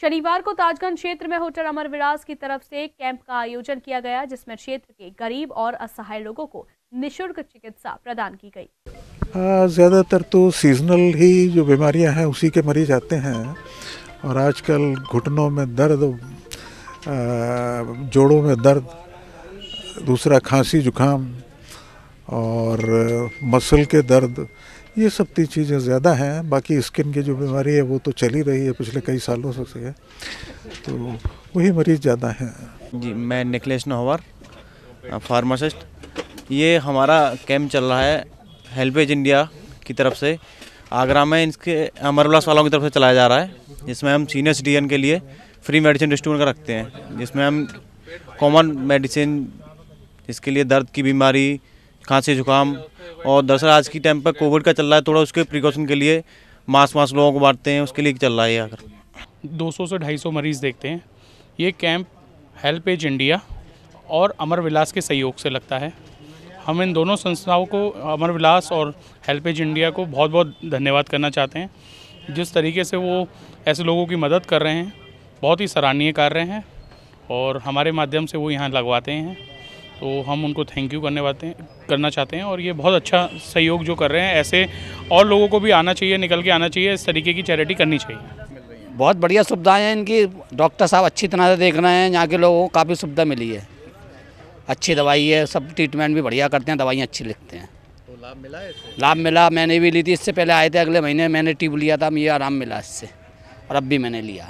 शनिवार को ताजगंज क्षेत्र में होटल अमर विलास की तरफ़ से कैंप का आयोजन किया गया, जिसमें क्षेत्र के गरीब और असहाय लोगों को निशुल्क चिकित्सा प्रदान की गई। ज़्यादातर तो सीजनल ही जो बीमारियाँ हैं, उसी के मरीज़ आते हैं। और आजकल घुटनों में दर्द जोड़ों में दर्द, दूसरा खांसी, जुकाम और मसल के दर्द, ये सब तीन चीज़ें ज़्यादा हैं। बाकी स्किन की जो बीमारी है वो तो चल रही है पिछले कई सालों से तो वही मरीज़ ज़्यादा हैं। जी, मैं निखिलेश नोहवर फार्मासिस्ट। ये हमारा कैंप चल रहा है हेल्पेज इंडिया की तरफ़ से। आगरा में इसके अमरविलास वालों की तरफ़ से चलाया जा रहा है, जिसमें हम सीनियर सिटीजन के लिए फ्री मेडिसिन डिस्ट्रीब्यूट कर रखते हैं। जिसमें हम कॉमन मेडिसिन, जिसके लिए दर्द की बीमारी खांसी, जुकाम और दरअसल आज की टाइम पर कोविड का चल रहा है, थोड़ा उसके प्रिकॉशन के लिए मास्क मास्क लोगों को बांटते हैं, उसके लिए चल रहा है आकर। 200 से 250 मरीज़ देखते हैं। ये कैंप हेल्प एज इंडिया और अमर विलास के सहयोग से लगता है। हम इन दोनों संस्थाओं को, अमर विलास और हेल्प एज इंडिया को बहुत बहुत धन्यवाद करना चाहते हैं। जिस तरीके से वो ऐसे लोगों की मदद कर रहे हैं, बहुत ही सराहनीय कार्य हैं और हमारे माध्यम से वो यहाँ लगवाते हैं। तो हम उनको थैंक यू करने वाते हैं करना चाहते हैं और ये बहुत अच्छा सहयोग जो कर रहे हैं ऐसे और लोगों को भी आना चाहिए निकल के आना चाहिए इस तरीके की चैरिटी करनी चाहिए। बहुत बढ़िया सुविधाएँ हैं इनकी डॉक्टर साहब अच्छी तरह से देख रहे हैं यहाँ के लोगों को काफ़ी सुविधा मिली है। अच्छी दवाई है सब ट्रीटमेंट भी बढ़िया करते हैं दवाइयाँ अच्छी लिखते हैं। तो लाभ मिला है लाभ मिला मैंने भी ली थी इससे पहले आए थे अगले महीने मैंने टिप लिया था मुझे आराम मिला इससे और अब भी मैंने लिया।